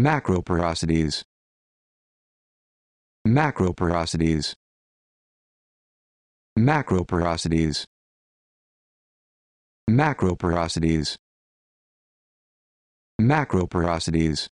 macroporosities. Macroporosities. Macroporosities. Macroporosities. Macroporosities.